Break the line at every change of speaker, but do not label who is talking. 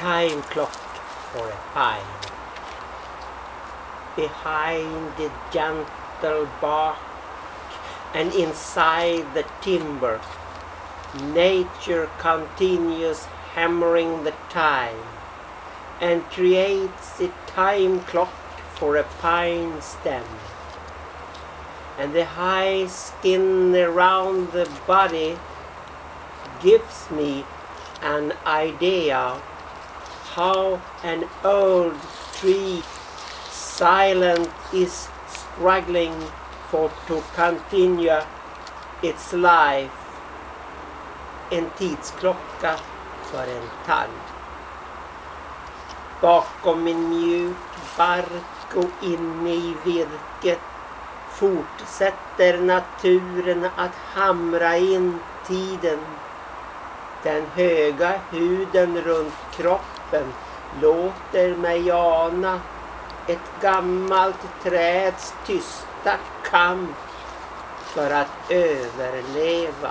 time clock for a pine. Behind the gentle bark and inside the timber, nature continues hammering the time and creates a time clock for a pine stem. And the high skin around the body gives me an idea how an old tree silent is struggling for to continue its life. En tidsklocka för en tall. Bakom en mjuk bark och inne i virket fortsätter naturen att hamra in tiden. Den höga huden runt kroppen låter mig ana ett gammalt träds tysta kamp för att överleva.